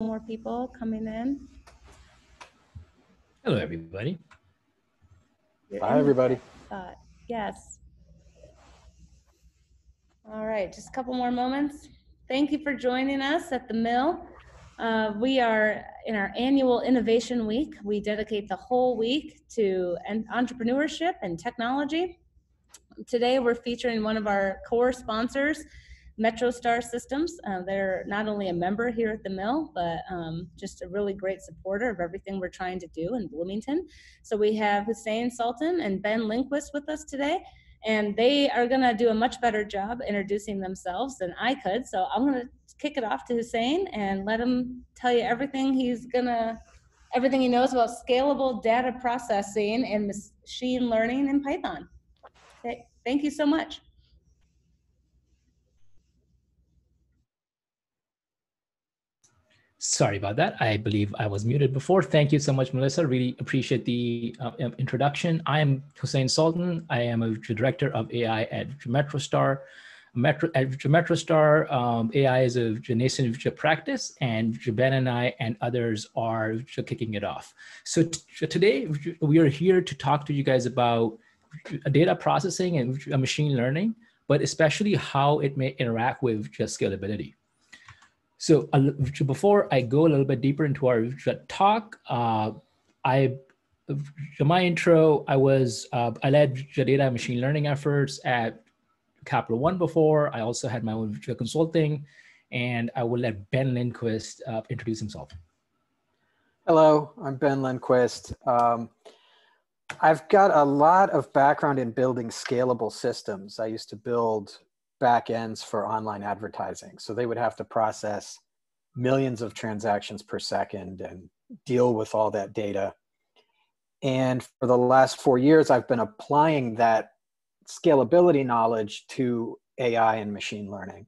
more people coming in. Hello, everybody. You're Hi, everybody. thought. Yes. All right, just a couple more moments. Thank you for joining us at the mill. Uh, we are in our annual Innovation Week. We dedicate the whole week to en- entrepreneurship and technology. Today, we're featuring one of our core sponsors, MetroStar Systems. Uh, they're not only a member here at the mill, but um, just a really great supporter of everything we're trying to do in Bloomington. So we have Hussain Sultan and Ben Lindquist with us today, and they are going to do a much better job introducing themselves than I could. So I'm going to kick it off to Hussain and let him tell you everything he's going to everything he knows about scalable data processing and machine learning in Python. Okay, thank you so much. Sorry about that. I believe I was muted before. Thank you so much, Melissa. Really appreciate the uh, um, introduction. I am Hussain Sultan. I am a director of AI at MetroStar. Metro, at MetroStar, um, AI is a nascent practice, and Ben and I and others are kicking it off. So today we are here to talk to you guys about data processing and machine learning, but especially how it may interact with just scalability. So uh, before I go a little bit deeper into our talk, uh, I my intro, I was uh, I led data machine learning efforts at Capital One before. I also had my own consulting, and I will let Ben Lindquist uh, introduce himself. Hello, I'm Ben Lindquist. Um, I've got a lot of background in building scalable systems. I used to build backends for online advertising. So they would have to process millions of transactions per second and deal with all that data. And for the last four years, I've been applying that scalability knowledge to AI and machine learning,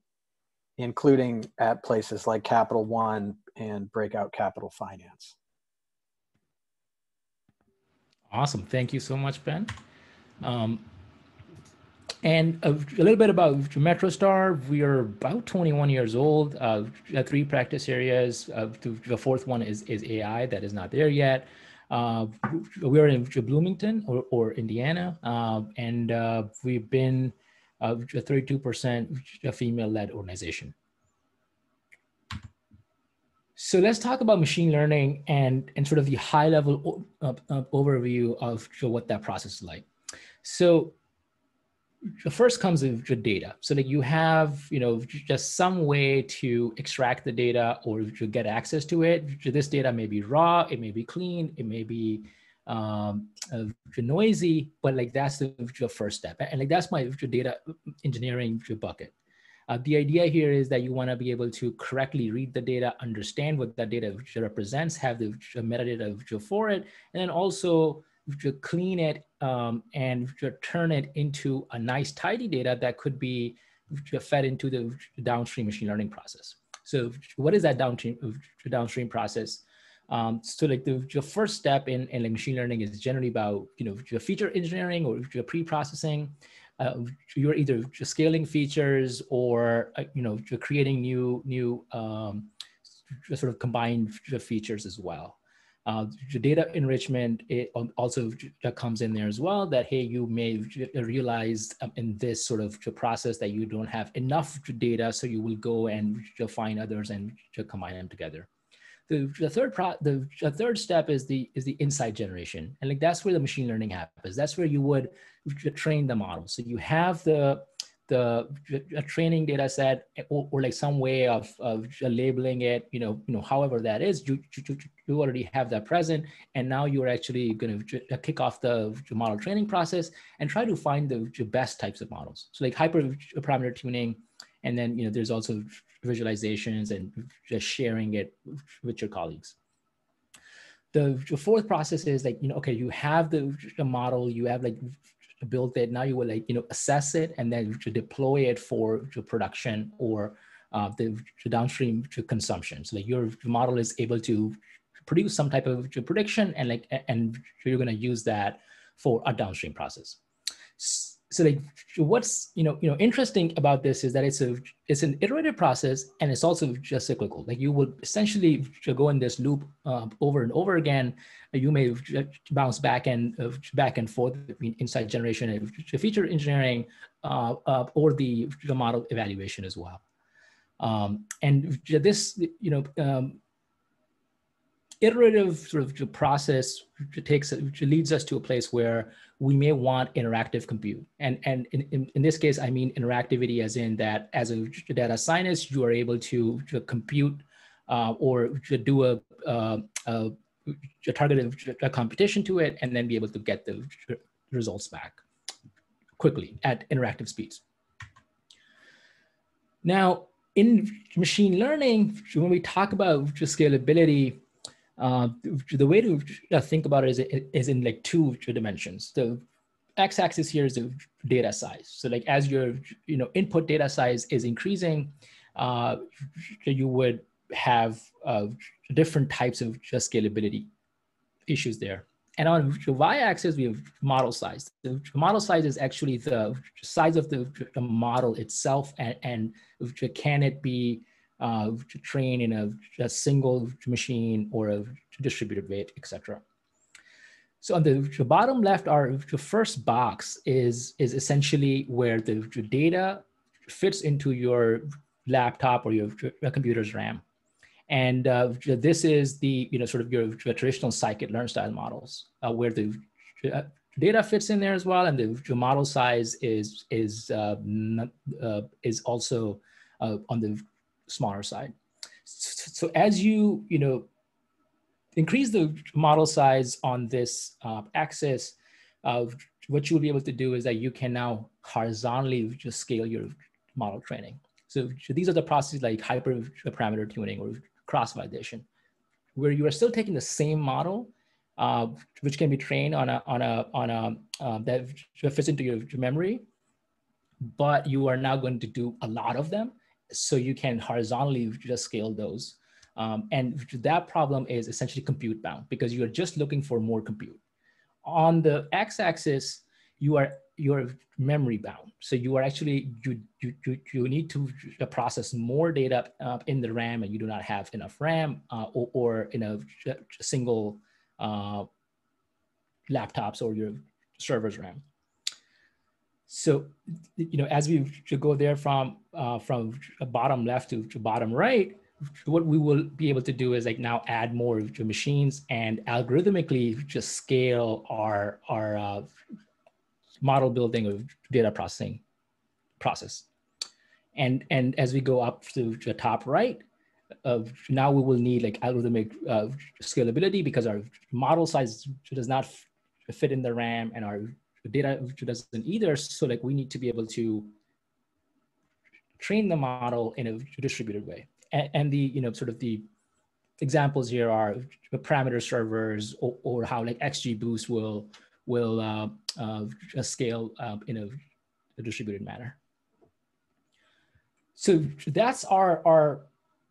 including at places like Capital One and Breakout Capital Finance. Awesome. Thank you so much, Ben. Um, and a, a, little bit about MetroStar. We are about 21 years old. Uh, three practice areas. Uh, the fourth one is, is AI that is not there yet. Uh, we are in Bloomington or, or Indiana, uh, and uh, we've been a 32% female-led organization. So let's talk about machine learning and, and sort of the high level overview of what that process is like. So first comes with the data. So like you have, you know, just some way to extract the data or to get access to it. This data may be raw, it may be clean, it may be um, uh, noisy, but like that's the, the, first step. And like that's my data engineering bucket. Uh, the idea here is that you want to be able to correctly read the data, understand what that data represents, have the metadata for it, and then also to clean it um, and turn it into a nice tidy data that could be fed into the downstream machine learning process. So what is that downstream, downstream process? Um, so like the, the, first step in, in like machine learning is generally about, you know, feature engineering or pre-processing. Uh, you're either scaling features or, uh, you know, creating new, new um, sort of combined features as well. Uh, data enrichment it also comes in there as well that, hey, you may realize um, in this sort of process that you don't have enough data, so you will go and find others and combine them together. The, the third pro, the, the, third step is the is the insight generation, and like that's where the machine learning happens. That's where you would train the model. So you have the the a training data set or, or, like some way of, of labeling it, you know, you know, however that is, you, you, you already have that present. And now you're actually going to uh, kick off the model training process and try to find the, best types of models. So like hyper parameter tuning, and then, you know, there's also visualizations and just sharing it with your colleagues. The, the fourth process is like, you know, okay, you have the, the model, you have like build it. Now you will like, you know, assess it and then to deploy it for to production or uh, the to downstream to consumption. So like your model is able to produce some type of prediction and like, and you're going to use that for a downstream process. So like what's you know you know interesting about this is that it's a it's an iterative process and it's also just cyclical. Like you will essentially go in this loop uh, over and over again. You may bounce back and uh, back and forth between insight generation feature engineering uh, uh, or the, the model evaluation as well. Um, and this you know um, iterative sort of process takes which leads us to a place where we may want interactive compute. And, and in, in, in, this case, I mean interactivity as in that as a data scientist, you are able to, to compute uh, or to do a, uh, a, a targeted a computation to it and then be able to get the results back quickly at interactive speeds. Now, in machine learning, when we talk about scalability, uh, the way to think about it is, is in like two dimensions. The x-axis here is the data size. So like as your you know input data size is increasing, uh, you would have uh, different types of just scalability issues there. And on the y-axis, we have model size. The model size is actually the size of the, model itself, and, and can it be uh, to train in a, a, single machine or a distributed weight, etc. So on the, bottom left, our the first box is, is essentially where the, data fits into your laptop or your, computer's RAM. And uh, this is the, you know, sort of your, traditional scikit-learn style models uh, where the uh, data fits in there as well. And the, the model size is, is, uh, uh, is also uh, on the smaller side. So as you, you know, increase the model size on this uh, axis, uh, what you'll be able to do is that you can now horizontally just scale your model training. So these are the processes like hyperparameter tuning or cross validation, where you are still taking the same model, uh, which can be trained on a on a on a uh, that fits into your, your memory, but you are now going to do a lot of them so you can horizontally just scale those. Um, and that problem is essentially compute bound because you're just looking for more compute. On the x-axis, you are you're memory bound. So you are actually you you you, you need to process more data uh, in the RAM, and you do not have enough RAM uh, or, or, in a single uh, laptops or your server's RAM so you know as we go there from uh, from bottom left to, to bottom right what we will be able to do is like now add more to machines and algorithmically just scale our our uh, model building of data processing process. And and as we go up to the top right uh, now we will need like algorithmic uh, scalability because our model size does not fit in the ram and our data doesn't either. So like we need to be able to train the model in a distributed way. And, and the, you know, sort of the examples here are parameter servers or, or how like XGBoost will, will uh, uh, scale uh, in a, a distributed manner. So that's our, our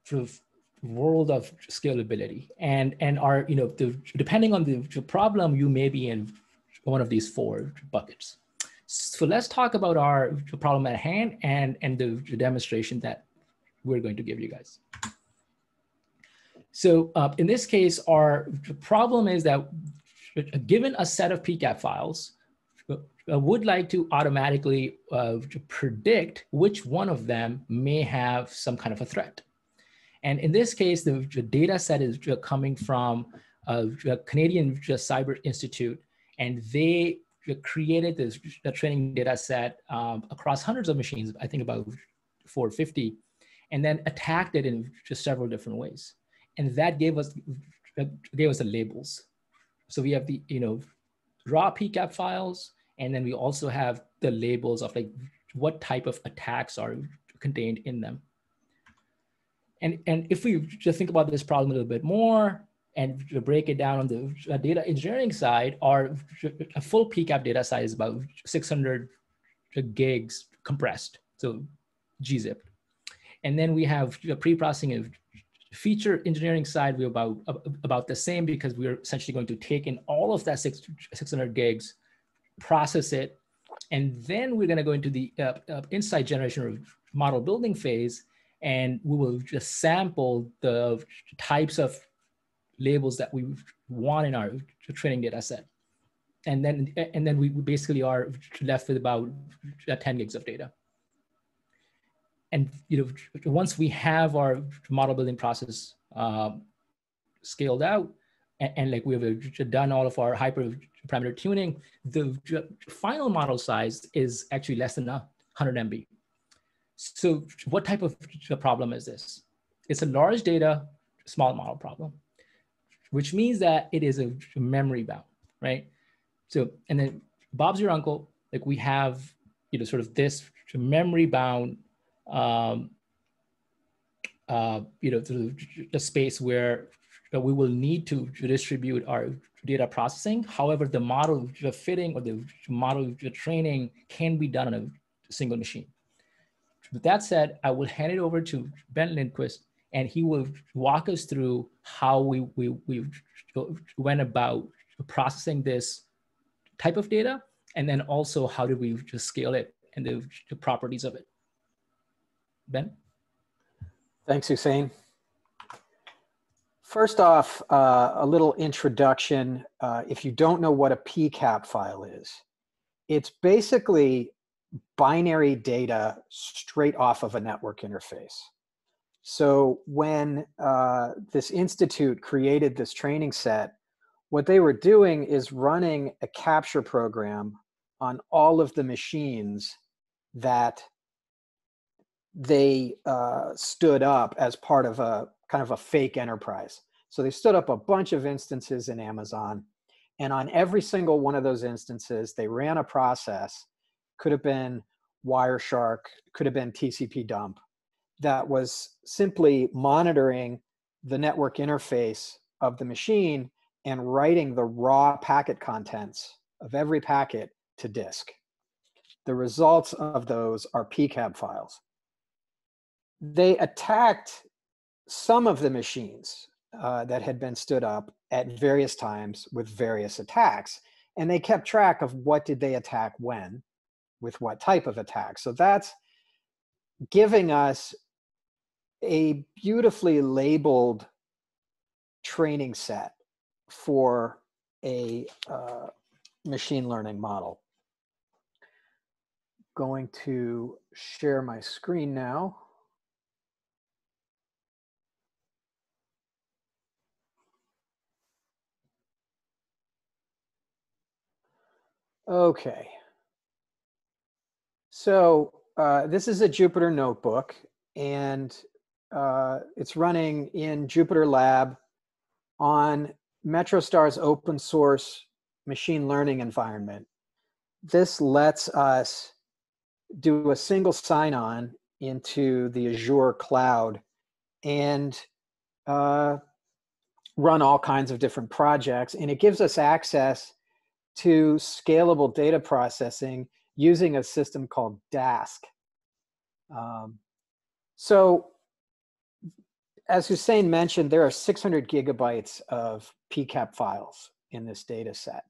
sort of world of scalability and and our you know the, depending on the problem you may be in one of these four buckets. So let's talk about our problem at hand and, and the, demonstration that we're going to give you guys. So uh, in this case, our problem is that given a set of PCAP files, uh, would like to automatically uh, predict which one of them may have some kind of a threat. And in this case, the, data set is coming from uh, Canadian Cyber Institute and they created this training data set um, across hundreds of machines, I think about 450, and then attacked it in just several different ways. And that gave us gave us the labels. So we have the you know raw PCAP files, and then we also have the labels of like what type of attacks are contained in them. And, and if we just think about this problem a little bit more, and to break it down on the data engineering side, our a full PCAP data size is about 600 gigs compressed, so gzip. And then we have pre-processing and feature engineering side, we're about, about the same because we're essentially going to take in all of that six, 600 gigs, process it, And then we're going to go into the uh, uh, insight generation or model building phase, and we will just sample the types of labels that we want in our training data set. And then, and then we basically are left with about 10 gigs of data. And you know, once we have our model building process uh, scaled out, and, and, like we've done all of our hyper parameter tuning, the final model size is actually less than 100 MB. So what type of problem is this? It's a large data, small model problem, which means that it is a memory bound, right? So, and then Bob's your uncle, like we have, you know, sort of this memory bound, um, uh, you know, the, space where we will need to distribute our data processing. However, the model the fitting or the model the training can be done on a single machine. With that said, I will hand it over to Ben Lindquist and he will walk us through how we, we, we went about processing this type of data and then also how do we just scale it and the, the properties of it. Ben? Thanks, Hussain. First off, uh, a little introduction. Uh, if you don't know what a PCAP file is, it's basically binary data straight off of a network interface. So when uh, this institute created this training set, what they were doing is running a capture program on all of the machines that they uh, stood up as part of a kind of a fake enterprise. So they stood up a bunch of instances in Amazon. And on every single one of those instances, they ran a process, could have been Wireshark, could have been TCP dump, that was simply monitoring the network interface of the machine and writing the raw packet contents of every packet to disk. The results of those are PCAP files. They attacked some of the machines uh, that had been stood up at various times with various attacks and they kept track of what did they attack when with what type of attack so that's giving us a beautifully labeled training set for a uh, machine learning model going to share my screen now Okay. So uh, this is a Jupyter notebook and uh, it's running in Jupyter Lab on MetroStar's open source machine learning environment. This lets us do a single sign-on into the Azure cloud and uh, run all kinds of different projects. And it gives us access to scalable data processing using a system called Dask. Um, so as Hussain mentioned, there are 600 gigabytes of PCAP files in this data set.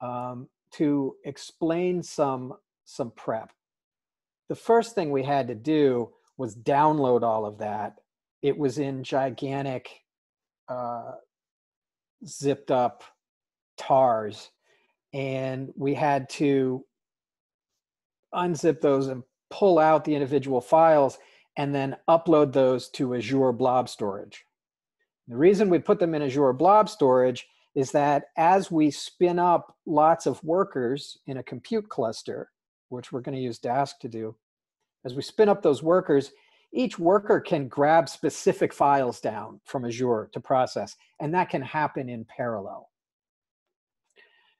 Um, to explain some, some prep, the first thing we had to do was download all of that. It was in gigantic uh, zipped up tars and we had to unzip those and pull out the individual files and then upload those to Azure Blob Storage. The reason we put them in Azure Blob Storage is that as we spin up lots of workers in a compute cluster, which we're going to use Dask to do, as we spin up those workers, each worker can grab specific files down from Azure to process, and that can happen in parallel.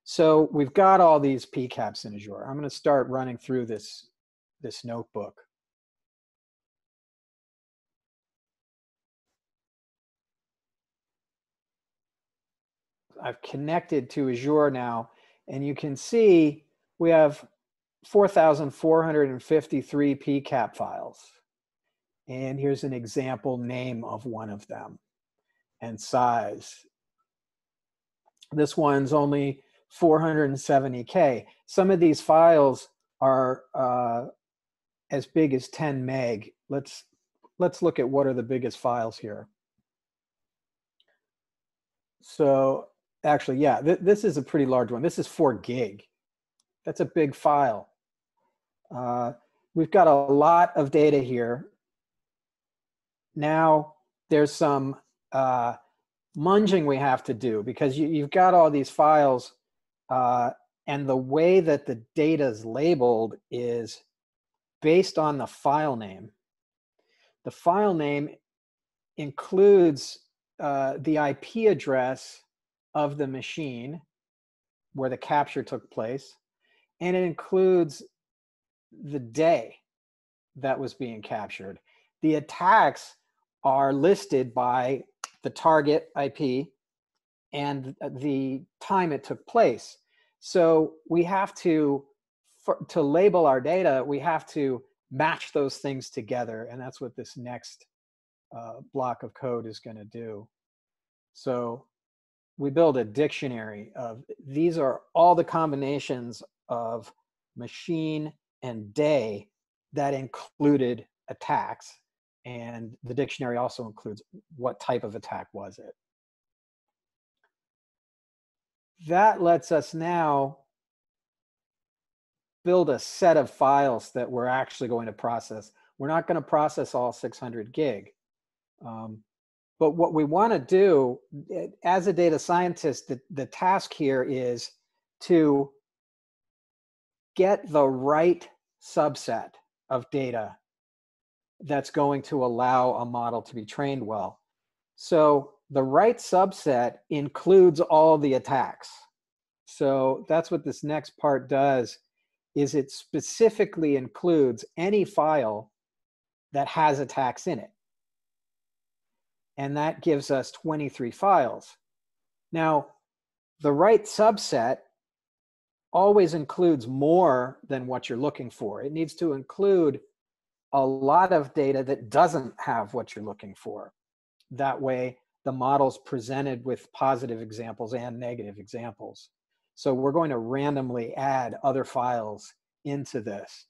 So we've got all these PCAPs in Azure. I'm going to start running through this, this notebook. I've connected to Azure now, and you can see we have 4,453 PCAP files. And here's an example name of one of them and size. This one's only 470K. Some of these files are uh, as big as 10 meg. Let's let's look at what are the biggest files here. So actually, yeah, th this is a pretty large one. This is four gig. That's a big file. Uh, we've got a lot of data here. Now there's some uh, munging we have to do because you, have got all these files uh, and the way that the data is labeled is based on the file name. The file name includes uh, the IP address of the machine where the capture took place, and it includes the day that was being captured. The attacks are listed by the target IP and the time it took place. So we have to, for, to label our data, we have to match those things together. And that's what this next uh, block of code is gonna do. So we build a dictionary of, these are all the combinations of machine and day that included attacks. And the dictionary also includes what type of attack was it that lets us now build a set of files that we're actually going to process. We're not going to process all 600 gig. Um, but what we want to do eh, as a data scientist, the, the task here is to get the right subset of data that's going to allow a model to be trained well. So the right subset includes all the attacks. So that's what this next part does is it specifically includes any file that has attacks in it. And that gives us 23 files. Now, the right subset always includes more than what you're looking for. It needs to include a lot of data that doesn't have what you're looking for. That way, the model's presented with positive examples and negative examples. So we're going to randomly add other files into this.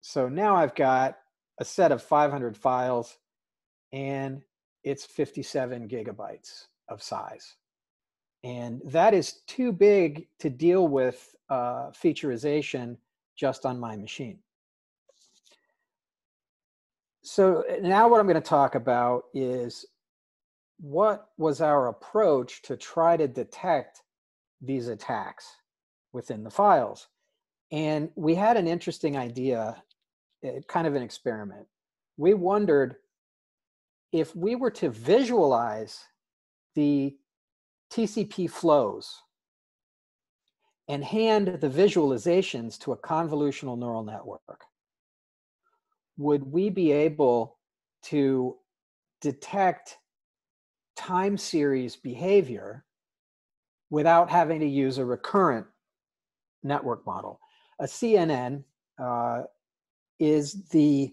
So now I've got a set of 500 files and it's 57 gigabytes of size. And that is too big to deal with uh, featureization just on my machine so now what I'm going to talk about is what was our approach to try to detect these attacks within the files. And we had an interesting idea, eh, kind of an experiment. We wondered if we were to visualize the TCP flows and hand the visualizations to a convolutional neural network would we be able to detect time series behavior without having to use a recurrent network model? A CNN uh, is the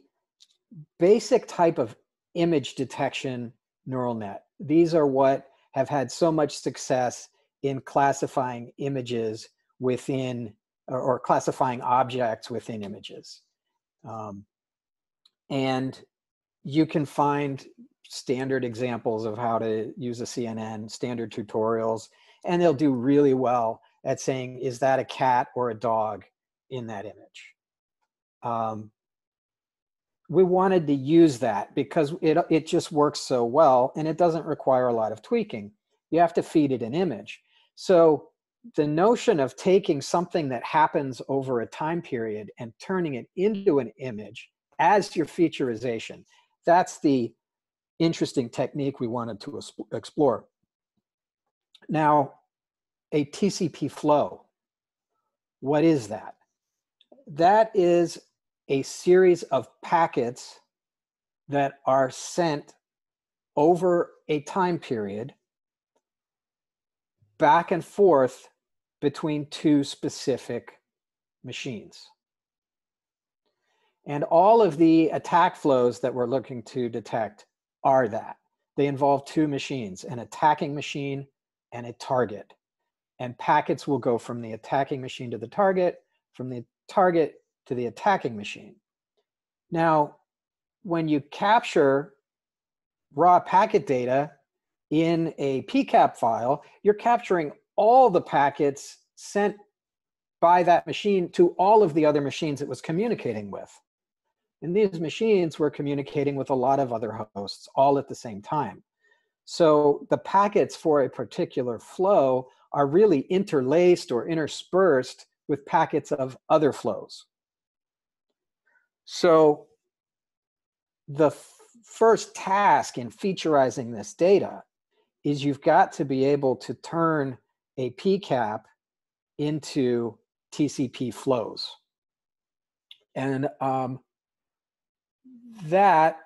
basic type of image detection neural net. These are what have had so much success in classifying images within or, or classifying objects within images. Um, and you can find standard examples of how to use a CNN, standard tutorials, and they'll do really well at saying, is that a cat or a dog in that image? Um, we wanted to use that because it, it just works so well and it doesn't require a lot of tweaking. You have to feed it an image. So the notion of taking something that happens over a time period and turning it into an image as your featureization. That's the interesting technique we wanted to explore. Now, a TCP flow, what is that? That is a series of packets that are sent over a time period back and forth between two specific machines. And all of the attack flows that we're looking to detect are that. They involve two machines, an attacking machine and a target. and packets will go from the attacking machine to the target, from the target to the attacking machine. Now, when you capture raw packet data in a PCAP file, you're capturing all the packets sent by that machine to all of the other machines it was communicating with. And these machines were communicating with a lot of other hosts all at the same time. So the packets for a particular flow are really interlaced or interspersed with packets of other flows. So the first task in featurizing this data is you've got to be able to turn a PCAP into TCP flows. And um, that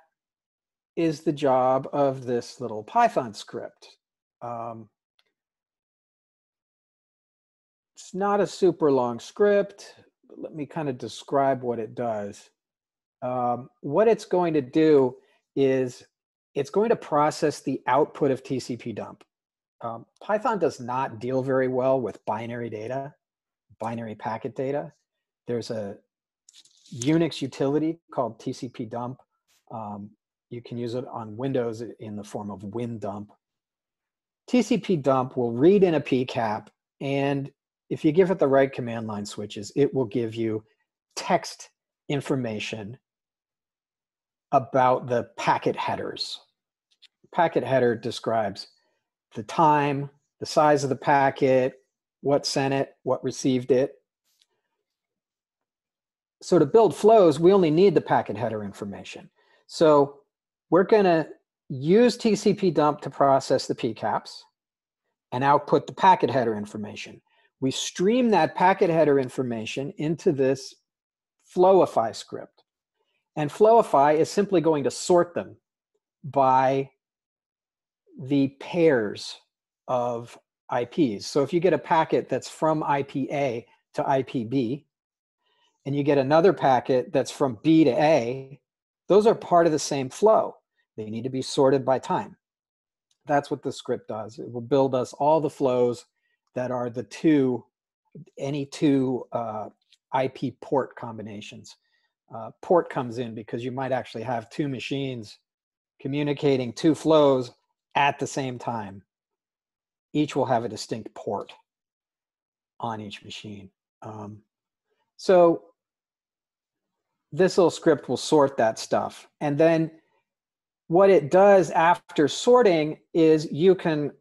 is the job of this little Python script. Um, it's not a super long script. Let me kind of describe what it does. Um, what it's going to do is it's going to process the output of TCP dump. Um, Python does not deal very well with binary data, binary packet data. There's a Unix utility called TCP dump. Um, you can use it on Windows in the form of WinDump. TCP dump will read in a PCAP, and if you give it the right command line switches, it will give you text information about the packet headers. Packet header describes the time, the size of the packet, what sent it, what received it. So to build flows, we only need the packet header information. So we're going to use TCP dump to process the PCAPs and output the packet header information. We stream that packet header information into this Flowify script. And Flowify is simply going to sort them by the pairs of IPs. So if you get a packet that's from IP A to IP B, and you get another packet that's from B to A, those are part of the same flow. They need to be sorted by time. That's what the script does. It will build us all the flows that are the two, any two uh, IP port combinations. Uh, port comes in because you might actually have two machines communicating two flows at the same time. Each will have a distinct port on each machine. Um, so this little script will sort that stuff. And then what it does after sorting is you can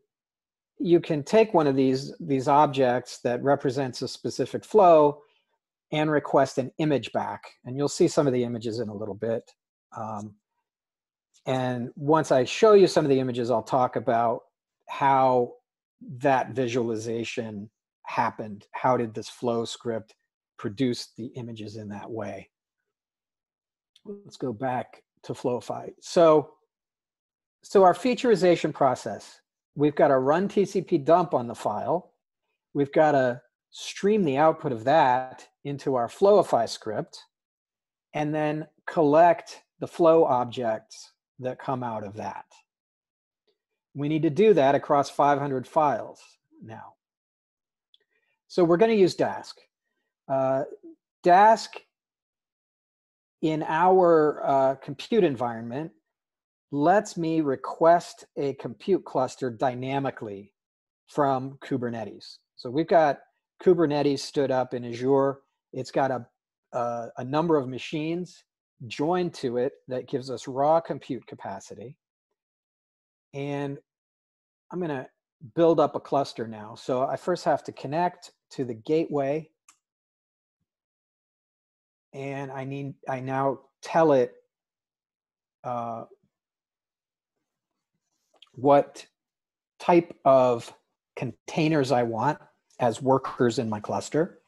you can take one of these these objects that represents a specific flow and request an image back. And you'll see some of the images in a little bit. Um, and once I show you some of the images, I'll talk about how that visualization happened. How did this flow script produce the images in that way? Let's go back to Flowify. So, so our featurization process, we've got to run TCP dump on the file. We've got to stream the output of that into our Flowify script, and then collect the flow objects that come out of that. We need to do that across 500 files now. So we're going to use Dask. Uh, Dask in our uh, compute environment lets me request a compute cluster dynamically from Kubernetes. So we've got Kubernetes stood up in Azure. It's got a, a, number of machines joined to it that gives us raw compute capacity. And I'm going to build up a cluster now. So I first have to connect to the gateway and I need I now tell it uh, what type of containers I want as workers in my cluster.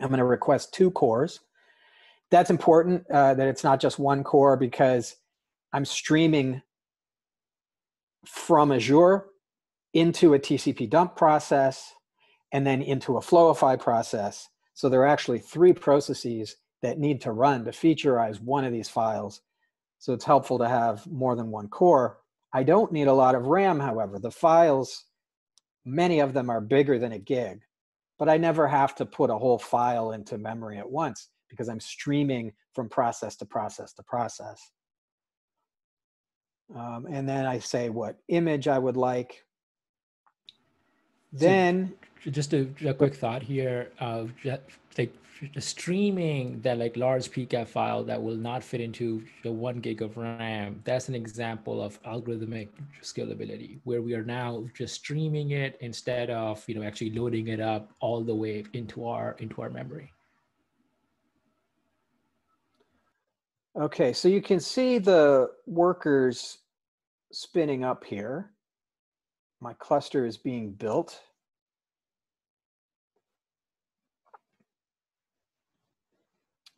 I'm going to request two cores. That's important uh, that it's not just one core because I'm streaming from Azure into a TCP dump process and then into a Flowify process. So there are actually three processes that need to run to featureize one of these files. So it's helpful to have more than one core. I don't need a lot of RAM, however. The files Many of them are bigger than a gig, but I never have to put a whole file into memory at once because I'm streaming from process to process to process. Um, and then I say what image I would like. Then just a, a quick thought here of just like streaming that like large PCAP file that will not fit into the one gig of RAM. That's an example of algorithmic scalability where we are now just streaming it instead of you know actually loading it up all the way into our into our memory. Okay, so you can see the workers spinning up here. My cluster is being built.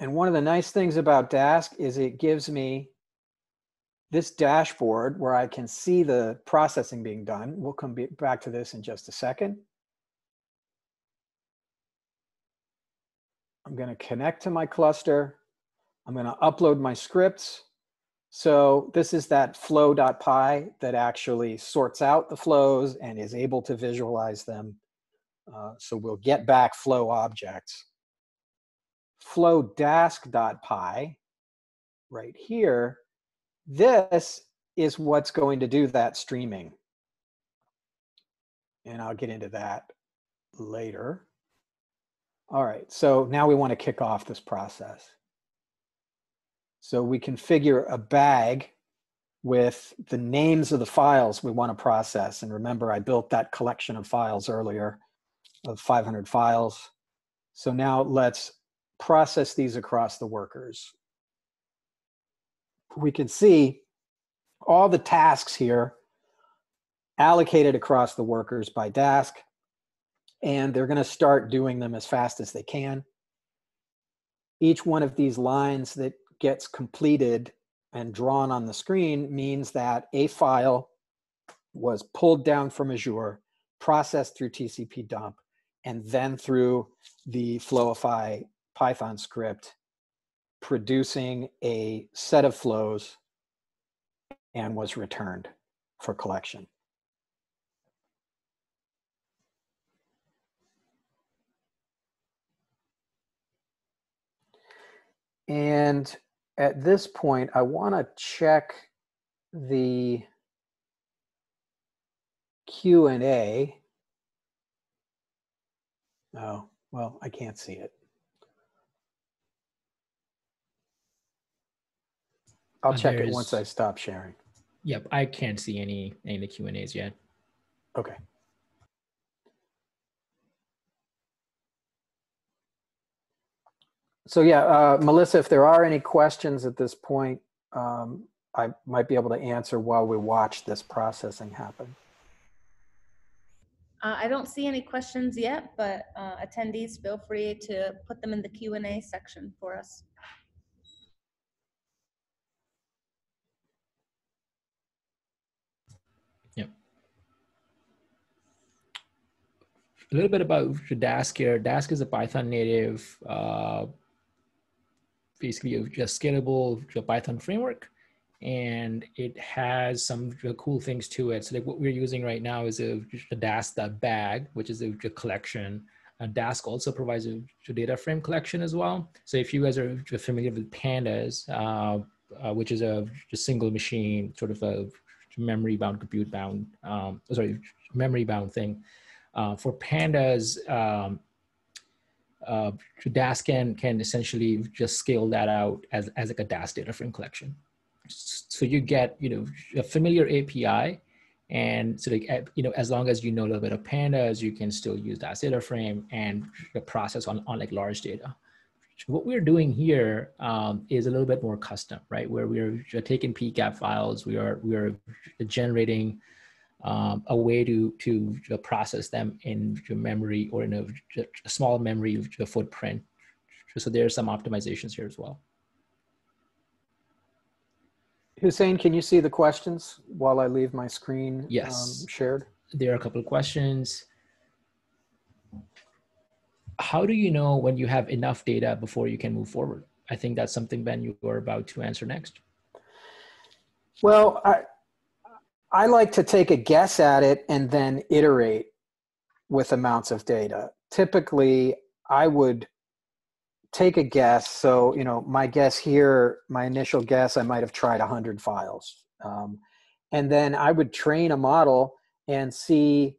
And one of the nice things about Dask is it gives me this dashboard where I can see the processing being done. We'll come back to this in just a second. I'm going to connect to my cluster. I'm going to upload my scripts. So this is that flow.py that actually sorts out the flows and is able to visualize them. Uh, so we'll get back flow objects flowdask.py right here, this is what's going to do that streaming. And I'll get into that later. All right, so now we want to kick off this process. So we configure a bag with the names of the files we want to process. And remember, I built that collection of files earlier of 500 files. So now let's process these across the workers. We can see all the tasks here allocated across the workers by Dask, and they're going to start doing them as fast as they can. Each one of these lines that gets completed and drawn on the screen means that a file was pulled down from Azure, processed through TCP dump, and then through the Flowify Python script producing a set of flows and was returned for collection. And at this point, I want to check the Q&A. Oh, well, I can't see it. I'll check it once I stop sharing. Yep, I can't see any any of the Q and A's yet. Okay. So yeah, uh, Melissa, if there are any questions at this point, um, I might be able to answer while we watch this processing happen. Uh, I don't see any questions yet, but uh, attendees feel free to put them in the Q&A section for us. A little bit about Dask here. Dask is a Python native, uh, basically a, a scalable Python framework, and it has some cool things to it. So like what we're using right now is a, a Dask.bag, which is a, a collection. Uh, Dask also provides a, a, data frame collection as well. So if you guys are familiar with pandas, uh, uh, which is a, a, single machine, sort of a memory bound, compute bound, um, sorry, memory bound thing. Uh, for pandas, um, uh, Dask can, can essentially just scale that out as, as like a Dask data frame collection. So you get, you know, a familiar API and so like, you know, as long as you know a little bit of pandas, you can still use Dask data frame and the process on, on like large data. What we're doing here um, is a little bit more custom, right? Where we're taking PCAP files, we are, we are generating um, a way to to process them in your memory or in a, a small memory footprint. So there are some optimizations here as well. Hussain, can you see the questions while I leave my screen yes. Um, shared? There are a couple of questions. How do you know when you have enough data before you can move forward? I think that's something, Ben, you are about to answer next. Well, I, I like to take a guess at it and then iterate. with amounts of data. Typically, I would take a guess. So, you know, my guess here, my initial guess, I might have tried 100 files. Um, and then I would train a model and see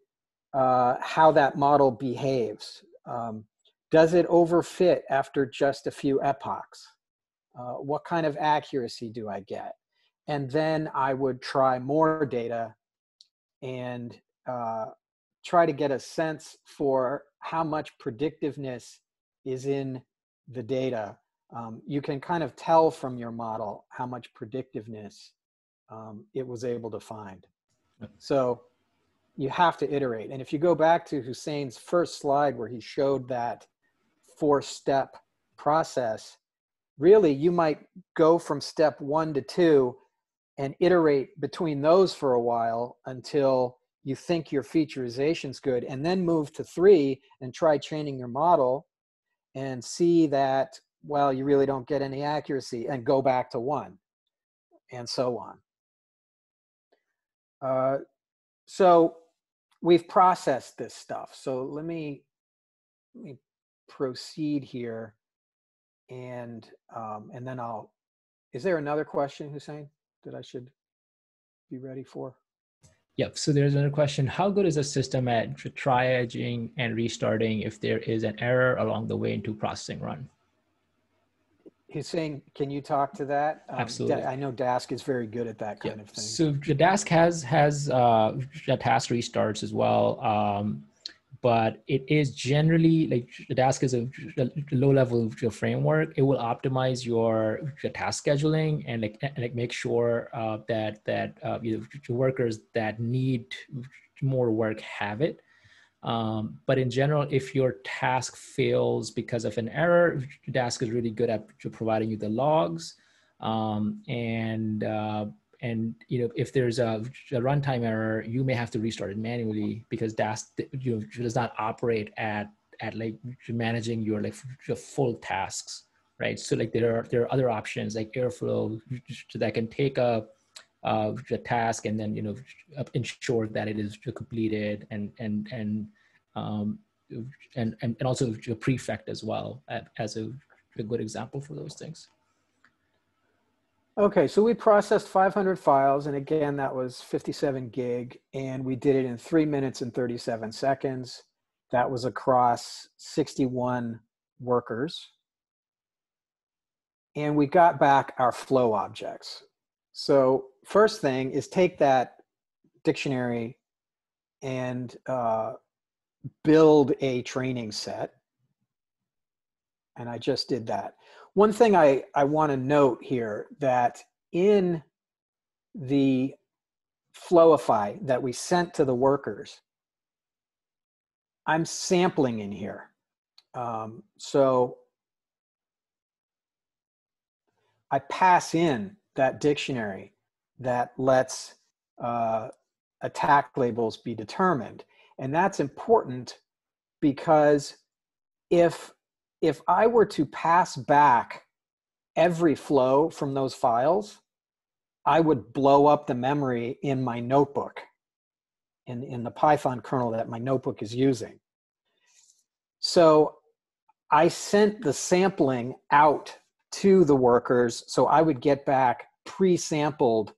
uh, how that model behaves. Um, does it overfit after just a few epochs? Uh, what kind of accuracy do I get? And then I would try more data and uh, try to get a sense for how much predictiveness is in the data. Um, you can kind of tell from your model how much predictiveness um, it was able to find. So you have to iterate. And if you go back to Hussain's first slide where he showed that four step process, really you might go from step one to two and iterate between those for a while until you think your featureization is good and then move to three and try training your model and see that well you really don't get any accuracy and go back to one and so on. Uh, so we've processed this stuff. So let me let me proceed here and um, and then i'll is there another question hussain that i should be ready for Yep. So there's another question. How good is the system at triaging and restarting if there is an error along the way into processing run? He's saying, can you talk to that? Um, Absolutely. I know Dask is very good at that kind yeah. of thing. So the Dask has has uh, task restarts as well. Um, but it is generally like the Dask is a, a low level framework. It will optimize your, your task scheduling and like, and like make sure uh, that that uh, you know, workers that need more work have it. Um, but in general, if your task fails because of an error, Dask is really good at providing you the logs um, and uh, and you know if there's a, a, runtime error you may have to restart it manually because that's you know does not operate at at like managing your like your full tasks right? So like there are there are other options like airflow that can take a uh, a task and then you know ensure that it is completed and and and um, and, and and also prefect as well as a, a good example for those things Okay, so we processed 500 files, and again, that was 57 gig, and we did it in three minutes and 37 seconds. That was across 61 workers. And we got back our flow objects. So first thing is take that dictionary and uh, build a training set. And I just did that. One thing I, I want to note here that in the Flowify that we sent to the workers, I'm sampling in here. Um, so I pass in that dictionary that lets uh, attack labels be determined. And that's important because if if I were to pass back every flow from those files, I would blow up the memory in my notebook, in, in the Python kernel that my notebook is using. So I sent the sampling out to the workers so I would get back pre-sampled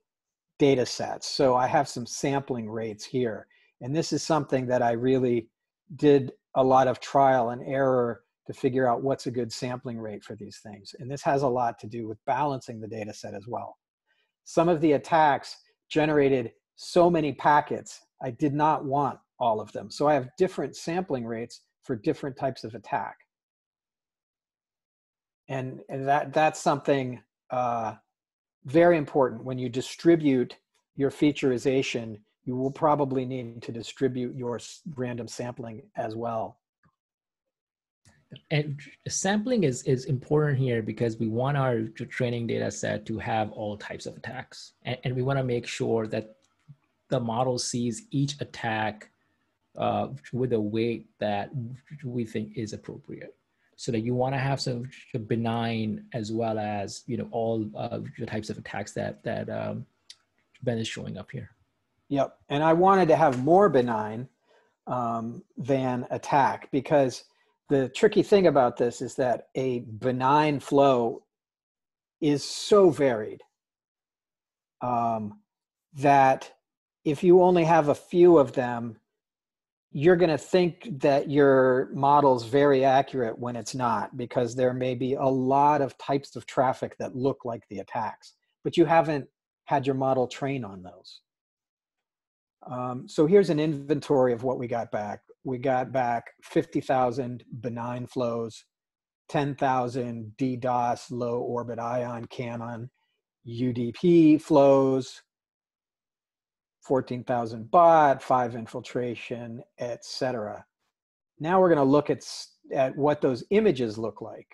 data sets. So I have some sampling rates here. And this is something that I really did a lot of trial and error to figure out what's a good sampling rate for these things. And this has a lot to do with balancing the data set as well. Some of the attacks generated so many packets, I did not want all of them. So I have different sampling rates for different types of attack. And, and that, that's something uh, very important when you distribute your featureization, you will probably need to distribute your random sampling as well and sampling is is important here because we want our training data set to have all types of attacks. And, and we want to make sure that the model sees each attack uh, with a weight that we think is appropriate. So that you want to have some benign as well as you know all uh, the types of attacks that that um, ben is showing up here. Yep. And i wanted to have more benign um, than attack because the tricky thing about this is that a benign flow is so varied um, that if you only have a few of them, you're going to think that your model's very accurate when it's not because there may be a lot of types of traffic that look like the attacks, but you haven't had your model train on those. Um, so here's an inventory of what we got back. We got back 50,000 benign flows, 10,000 DDoS low orbit ion cannon, UDP flows, 14,000 bot, five infiltration, etc. Now we're going to look at, at what those images look like.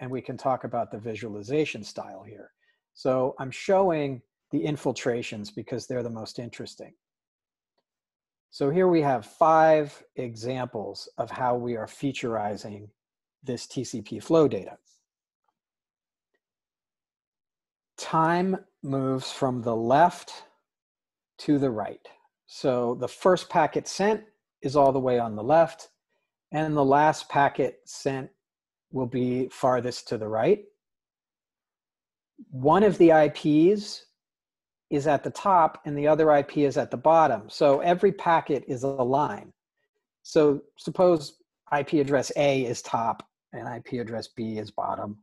And we can talk about the visualization style here. So I'm showing the infiltrations because they're the most interesting. So here we have five examples of how we are featureizing this TCP flow data. Time moves from the left to the right. So the first packet sent is all the way on the left, and the last packet sent will be farthest to the right. One of the IPs is at the top and the other IP is at the bottom. So every packet is a line. So suppose IP address A is top and IP address B is bottom.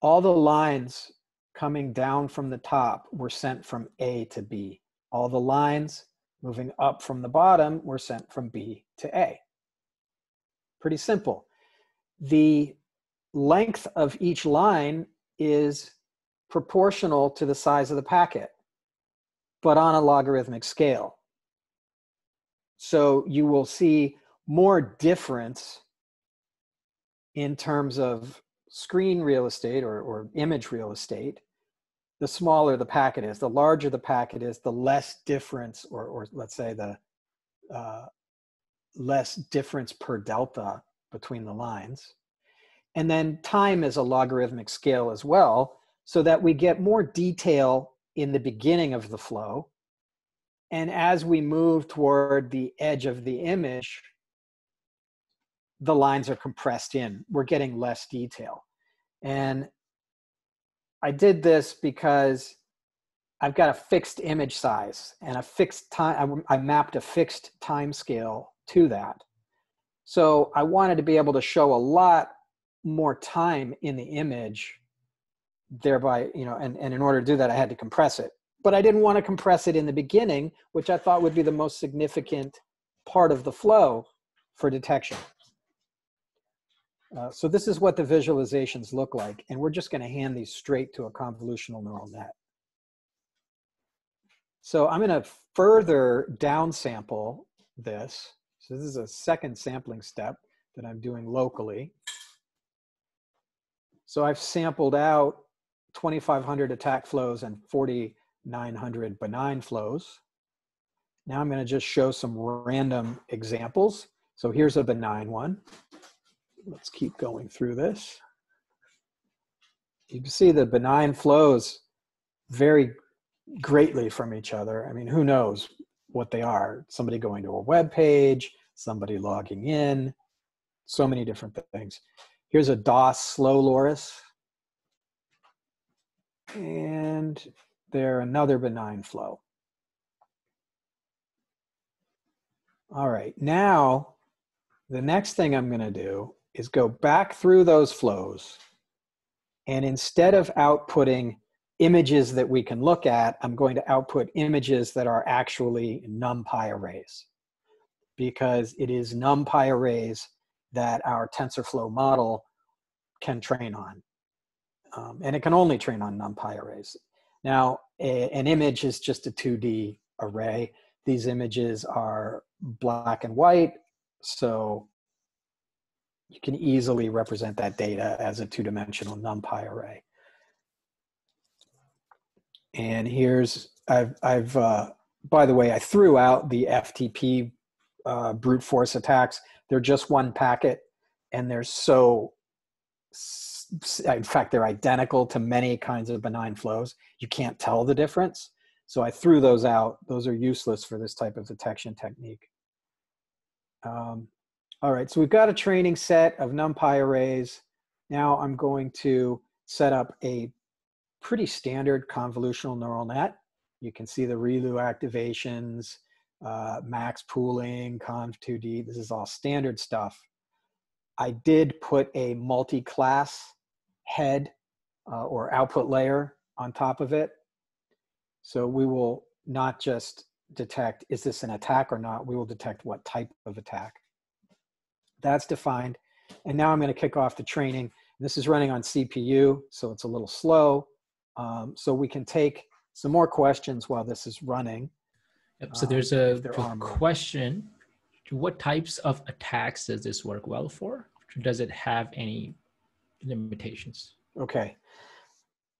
All the lines coming down from the top were sent from A to B. All the lines moving up from the bottom were sent from B to A. Pretty simple. The length of each line is proportional to the size of the packet, but on a logarithmic scale. So you will see more difference in terms of screen real estate or, or image real estate, the smaller the packet is. The larger the packet is, the less difference, or, or let's say the uh, less difference per delta between the lines. And then time is a logarithmic scale as well, so that we get more detail in the beginning of the flow. And as we move toward the edge of the image, the lines are compressed in. We're getting less detail. And I did this because I've got a fixed image size and a fixed time. I, mapped a fixed time scale to that. So I wanted to be able to show a lot more time in the image thereby, you know, and, and in order to do that, I had to compress it. But I didn't want to compress it in the beginning, which I thought would be the most significant part of the flow for detection. Uh, so this is what the visualizations look like, and we're just going to hand these straight to a convolutional neural net. So I'm going to further downsample this. So this is a second sampling step that I'm doing locally. So I've sampled out 2,500 attack flows and 4,900 benign flows. Now I'm going to just show some random examples. So here's a benign one let's keep going through this. You can see the benign flows vary greatly from each other. I mean, who knows what they are? Somebody going to a web page, somebody logging in, so many different things. Here's a DOS slow loris. And there another benign flow. All right, now the next thing I'm gonna do is go back through those flows and instead of outputting images that we can look at, I'm going to output images that are actually NumPy arrays because it is NumPy arrays that our TensorFlow model can train on. Um, and it can only train on NumPy arrays. Now, a, an image is just a 2D array. These images are black and white, so you can easily represent that data as a two-dimensional NumPy array. And here's, I've, I've uh, by the way, I threw out the FTP uh, brute force attacks. They're just one packet and they're so, in fact, they're identical to many kinds of benign flows. You can't tell the difference. So I threw those out. Those are useless for this type of detection technique. Um, all right, so we've got a training set of NumPy arrays. Now I'm going to set up a pretty standard convolutional neural net. You can see the ReLU activations, uh, max pooling, conv2d. This is all standard stuff. I did put a multi-class head uh, or output layer on top of it. So we will not just detect, is this an attack or not? We will detect what type of attack. That's defined. And now I'm going to kick off the training. This is running on CPU, so it's a little slow. Um, so we can take some more questions while this is running. Yep. So um, there's a, there a are more. question. What types of attacks does this work well for? Does it have any limitations? Okay.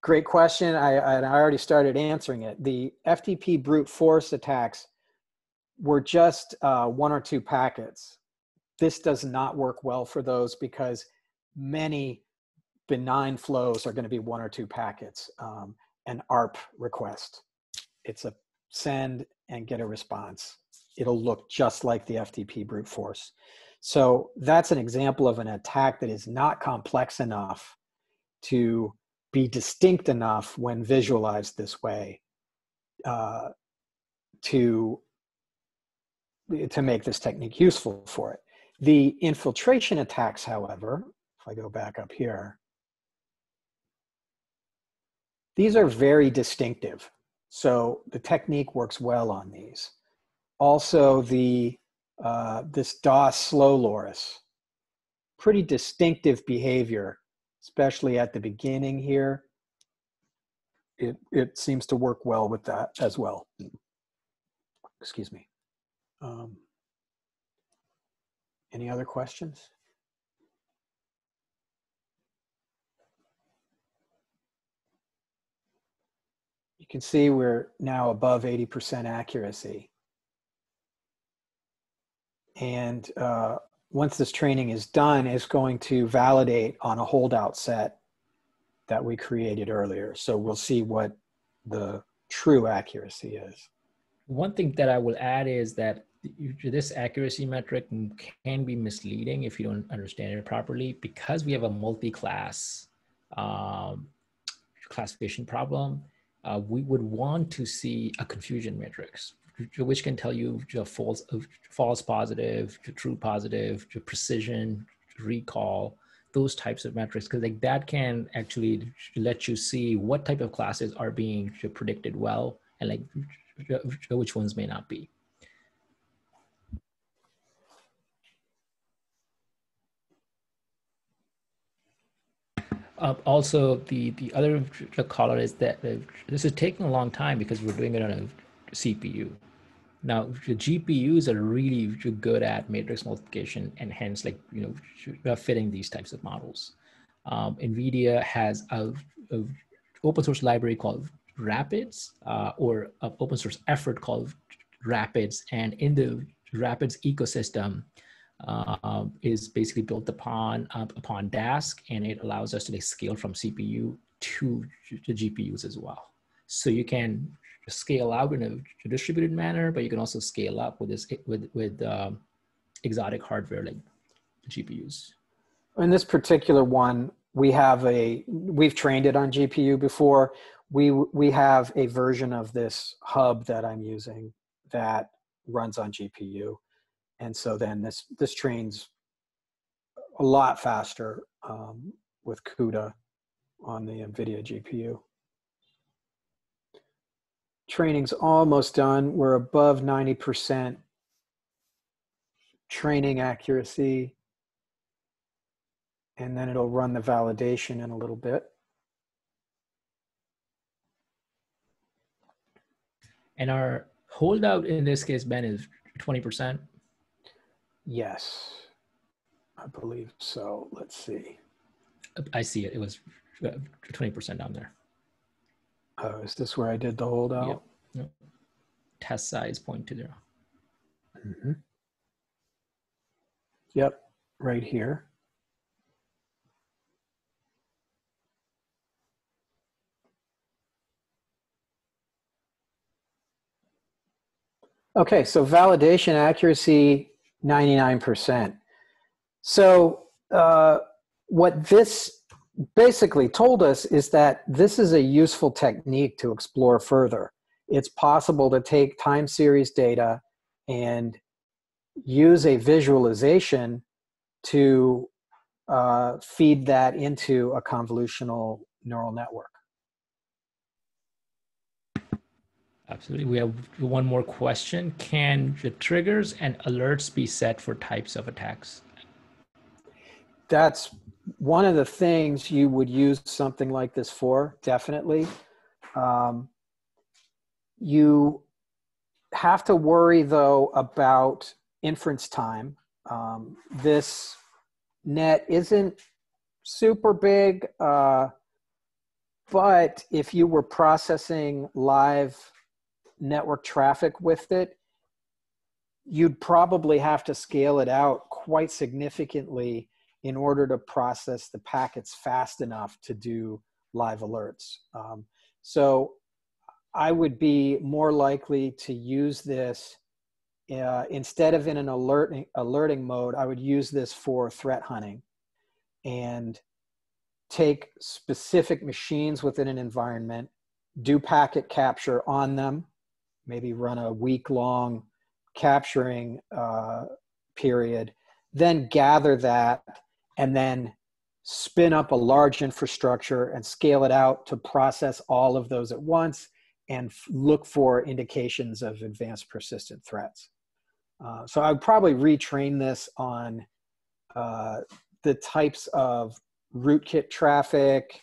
Great question. I, I I already started answering it. The FTP brute force attacks were just uh, one or two packets. This does not work well for those because many benign flows are going to be one or two packets. Um, an ARP request. It's a send and get a response. It'll look just like the FTP brute force. So that's an example of an attack that is not complex enough to be distinct enough when visualized this way uh, to to make this technique useful for it. The infiltration attacks, however, if I go back up here, these are very distinctive. So the technique works well on these. Also, the uh, this DOS slow loris, pretty distinctive behavior, especially at the beginning here. It, it seems to work well with that as well. Excuse me. Um, any other questions? You can see we're now above 80% accuracy. And uh, once this training is done, it's going to validate on a holdout set that we created earlier. So we'll see what the true accuracy is. One thing that I will add is that this accuracy metric can be misleading if you don't understand it properly because we have a multi-class um, classification problem. Uh, we would want to see a confusion matrix, which can tell you false, false positive, true positive, precision, recall, those types of metrics, because like that can actually let you see what type of classes are being predicted well and like which ones may not be. Uh, also, the the other color is that uh, this is taking a long time because we're doing it on a CPU. Now, the GPUs are really good at matrix multiplication and hence, like you know, fitting these types of models. Um, NVIDIA has a, a, open source library called Rapids, uh, or an open source effort called Rapids, and in the Rapids ecosystem, uh, is basically built upon uh, upon Dask, and it allows us to like, scale from CPU to the GPUs as well. So you can scale out in a distributed manner, but you can also scale up with this with with um, exotic hardware like GPUs. In this particular one, we have a we've trained it on GPU before. We we have a version of this hub that I'm using that runs on GPU and so then this this trains a lot faster um, with CUDA on the NVIDIA GPU. Training's almost done. We're above 90% training accuracy. And then it'll run the validation in a little bit. And our holdout in this case, Ben, is 20%. Yes, I believe so. Let's see. I see it. It was 20% down there. Oh, is this where I did the holdout? Yep. yep. Test size point to 0 Mm-hmm. Yep, right here. Okay, so validation accuracy 99%. So, uh, what this basically told us is that this is a useful technique to explore further. It's possible to take time series data and use a visualization to uh, feed that into a convolutional neural network. Absolutely. We have one more question. Can the triggers and alerts be set for types of attacks? That's one of the things you would use something like this for, definitely. Um, you have to worry, though, about inference time. Um, this net isn't super big, uh, but if you were processing live network traffic with it, you'd probably have to scale it out quite significantly in order to process the packets fast enough to do live alerts. Um, so I would be more likely to use this uh, instead of in an alerting, alerting mode, I would use this for threat hunting and take specific machines within an environment, do packet capture on them, maybe run a week long capturing uh, period, then gather that and then spin up a large infrastructure and scale it out to process all of those at once and f- look for indications of advanced persistent threats. Uh, so I would probably retrain this on uh, the types of rootkit traffic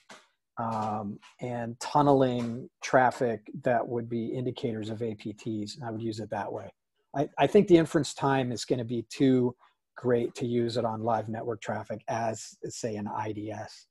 um, and tunneling traffic that would be indicators of APTs, I would use it that way. I, I think the inference time is going to be too great to use it on live network traffic as, say, an IDS.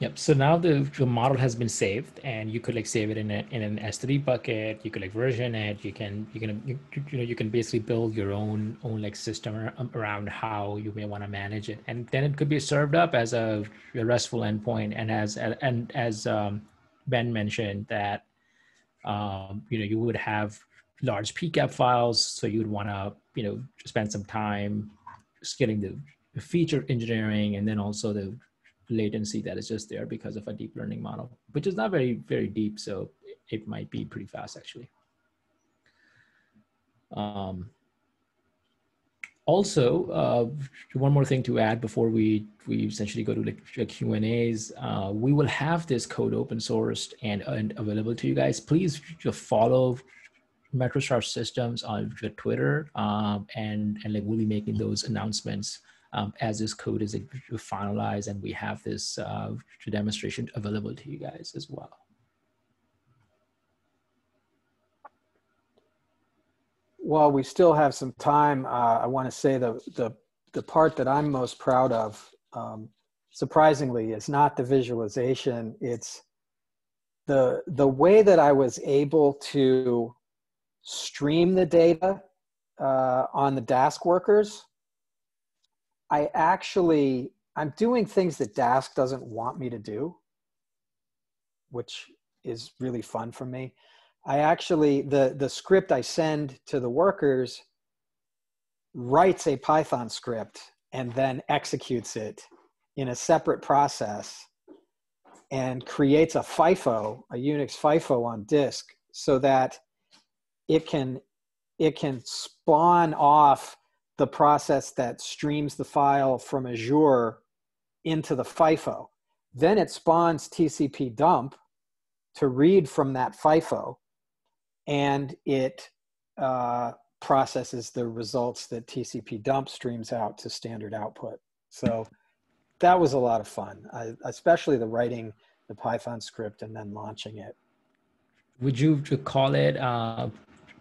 Yep. So now the, the model has been saved, and you could like save it in a, in an S3 bucket. You could like version it. You can you can you, you know you can basically build your own own like system around how you may want to manage it, and then it could be served up as a, a RESTful endpoint. And as and as um, Ben mentioned that um, you know you would have large PCAP files, so you would want to you know spend some time getting the feature engineering and then also the latency that is just there because of a deep learning model, which is not very, very deep. So it might be pretty fast actually. Um, also, uh, one more thing to add before we, we essentially go to like Q and A's, uh, we will have this code open sourced and, and available to you guys. Please follow MetroStar Systems on Twitter, um, and and like we'll be making those announcements um, as this code is finalized and we have this uh, demonstration available to you guys as well. While we still have some time, uh, I want to say the, the, the part that I'm most proud of, um, surprisingly, is not the visualization. It's the, the way that I was able to stream the data uh, on the Dask workers I actually I'm doing things that Dask doesn't want me to do, which is really fun for me. I actually the the script I send to the workers writes a Python script and then executes it in a separate process and creates a FIFO, a Unix FIFO on disk so that it can it can spawn off the process that streams the file from Azure into the FIFO. Then it spawns TCP dump to read from that FIFO, and it uh, processes the results that TCP dump streams out to standard output. So that was a lot of fun, I, especially the writing the Python script and then launching it. Would you call it uh,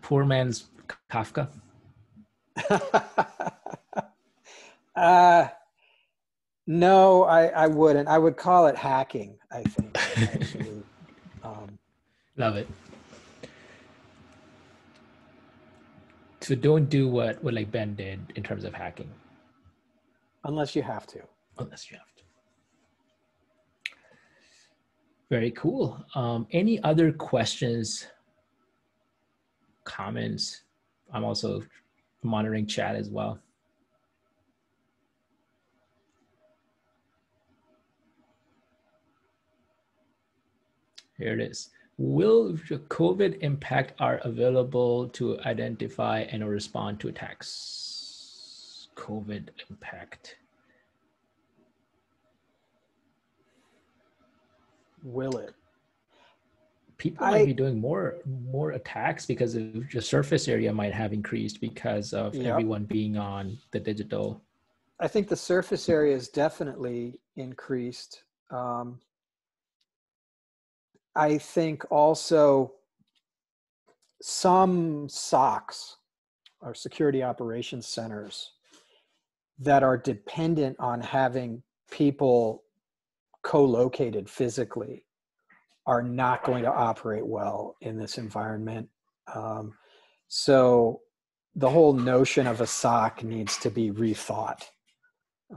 poor man's Kafka? uh, no, I, I wouldn't. I would call it hacking, I think. um, Love it. So don't do what, what like Ben did in terms of hacking. Unless you have to. Unless you have to. Very cool. Um, any other questions, comments? I'm also monitoring chat as well. Here it is. Will COVID impact are available to identify and respond to attacks? COVID impact. Will it? People I- might be doing more more attacks because of the surface area might have increased because of Yep. everyone being on the digital. I think the surface area is definitely increased. Um, I think also some SOCs or security operations centers that are dependent on having people co-located physically are not going to operate well in this environment. Um, so the whole notion of a SOC needs to be rethought.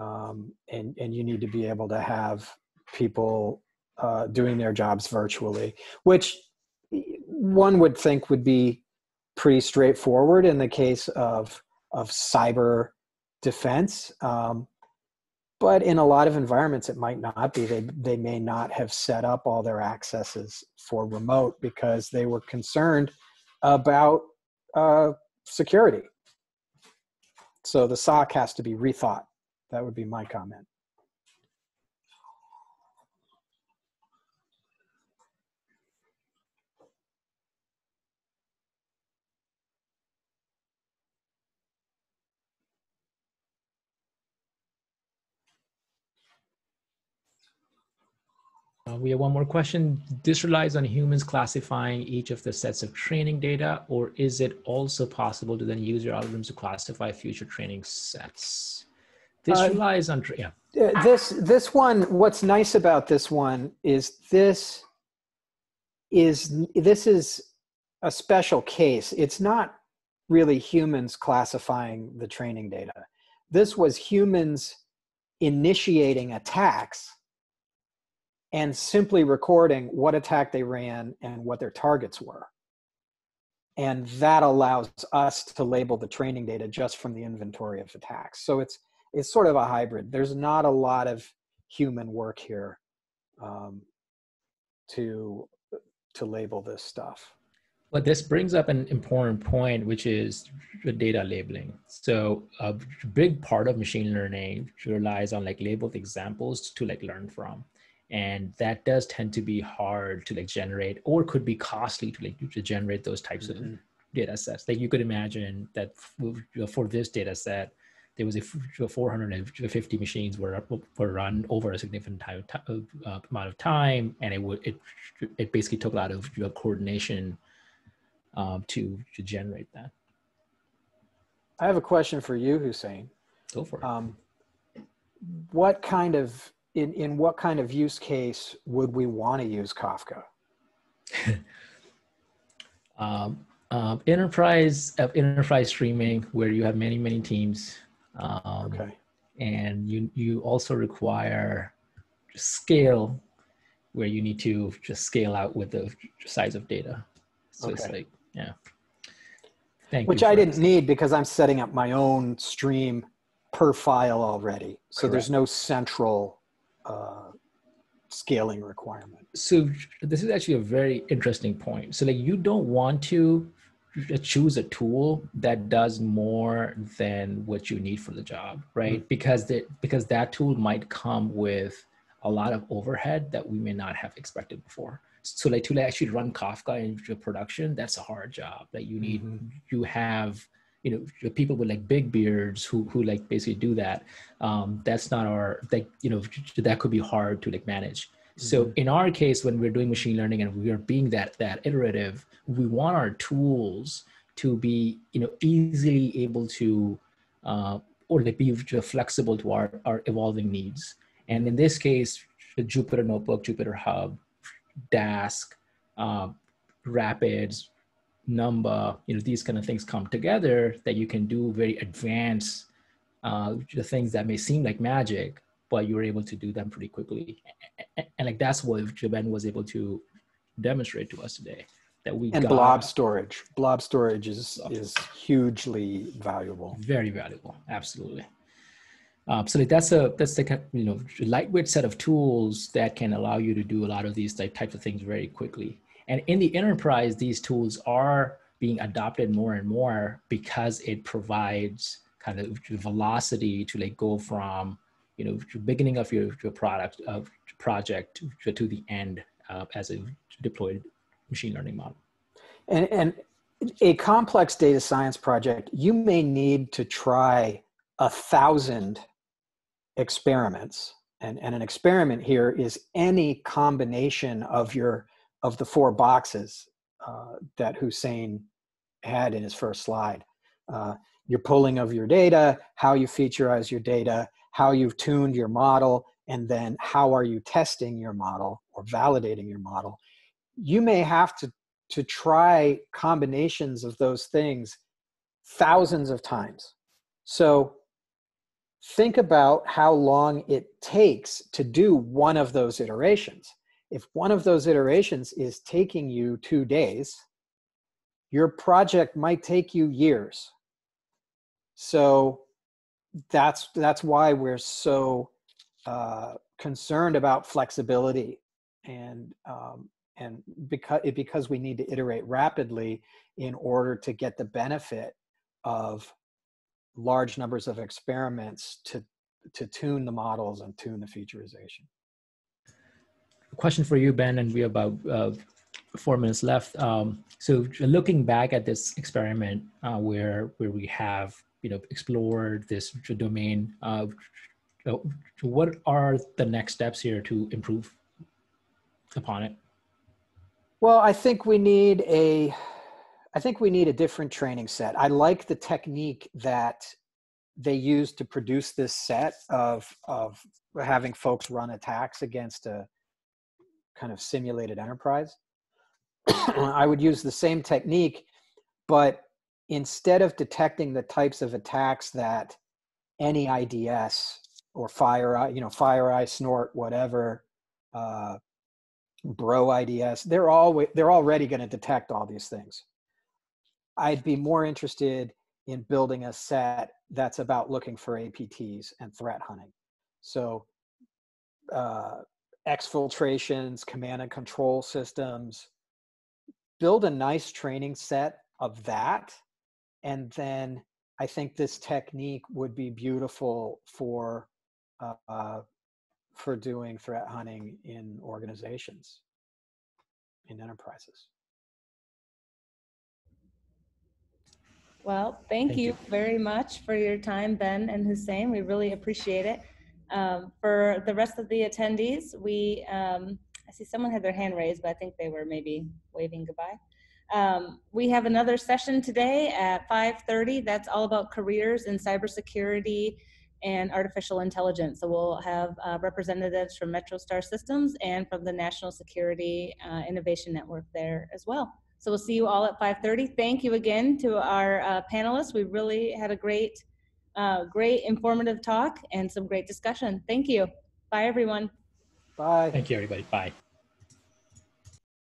Um, and, and you need to be able to have people uh, doing their jobs virtually, which one would think would be pretty straightforward in the case of, of cyber defense. Um, but in a lot of environments, it might not be. They, they may not have set up all their accesses for remote because they were concerned about uh, security. So the SOC has to be rethought. That would be my comment. Uh, we have one more question. This relies on humans classifying each of the sets of training data, or is it also possible to then use your algorithms to classify future training sets? This Uh, relies on, yeah. This this one what's nice about this one is this is this is a special case it's not really humans classifying the training data this was humans initiating attacks and simply recording what attack they ran and what their targets were and that allows us to label the training data just from the inventory of attacks so it's it's sort of a hybrid. There's not a lot of human work here um, to to label this stuff. But this brings up an important point, which is the data labeling. So a big part of machine learning relies on like labeled examples to like learn from. And that does tend to be hard to like generate or could be costly to like to generate those types of Mhm. data sets. Like you could imagine that for this data set, there was a 450 machines were were run over a significant time, uh, amount of time, and it would it it basically took a lot of your coordination um, to to generate that. I have a question for you, Hussain. Go for it. Um, what kind of in, in what kind of use case would we want to use Kafka? um, um, enterprise uh, enterprise streaming, where you have many many teams, um, Okay. and you you also require scale, where you need to just scale out with the size of data. So it's like yeah. Thank you. Which I didn't asking. need because I'm setting up my own stream per file already. So there's no central uh, scaling requirement. so this is actually a very interesting point. So like you don't want to choose a tool that does more than what you need for the job right? Because the, because that tool might come with a lot of overhead that we may not have expected before. So like to actually run kafka in your production that's a hard job. Like you need Mhm. you have you know the people with like big beards who who like basically do that um that's not our like you know that could be hard to like manage so in our case, when we're doing machine learning and we are being that that iterative, we want our tools to be you know easily able to uh, or to be flexible to our our evolving needs. And in this case, the Jupyter Notebook, Jupyter Hub, Dask, uh, Rapids, Numba, you know these kind of things come together that you can do very advanced uh, the things that may seem like magic, but you're able to do them pretty quickly. And, and like that's what Ben was able to demonstrate to us today that we and got blob storage. Blob storage is is hugely valuable. Very valuable. Absolutely. Um, so that's a that's the you know lightweight set of tools that can allow you to do a lot of these like, types of things very quickly and in the enterprise these tools are being adopted more and more because it provides kind of velocity to like go from you know beginning of your, your product of project to, to the end uh, as a deployed machine learning model. And, and a complex data science project, you may need to try a thousand experiments. And, and an experiment here is any combination of your of the four boxes uh, that Hussain had in his first slide. Uh, your pulling of your data, how you featureize your data, how you've tuned your model, and then how are you testing your model or validating your model. You may have to to try combinations of those things thousands of times. So think about how long it takes to do one of those iterations if one of those iterations is taking you 2 days your project might take you years so that's that's why we're so uh, concerned about flexibility and um, and because because we need to iterate rapidly in order to get the benefit of large numbers of experiments to to tune the models and tune the featureization. Question for you, Ben, and we have about uh, four minutes left. Um, so, looking back at this experiment uh, where where we have you know explored this domain, uh, what are the next steps here to improve upon it? Well, I think we need a I think we need a different training set. I like the technique that they used to produce this set of of having folks run attacks against a kind of simulated enterprise. I would use the same technique, but instead of detecting the types of attacks that any IDS or fire, you know, FireEye, snort, whatever, uh, bro IDS, they're all they're already going to detect all these things. I'd be more interested in building a set that's about looking for APTs and threat hunting. So uh, exfiltrations, command and control systems, build a nice training set of that. And then I think this technique would be beautiful for uh, for doing threat hunting in organizations, in enterprises. Well, thank, Thank you, you. very much for your time, Ben and Hussain. We really appreciate it. Um, for the rest of the attendees, we, um, I see someone had their hand raised, but I think they were maybe waving goodbye. Um, we have another session today at 5.30. That's all about careers in cybersecurity and artificial intelligence. So we'll have uh, representatives from MetroStar Systems and from the National Security uh, Innovation Network there as well. So we'll see you all at 5.30. Thank you again to our uh, panelists. We really had a great, uh, great informative talk and some great discussion. Thank you. Bye, everyone. Bye. Thank you, everybody. Bye.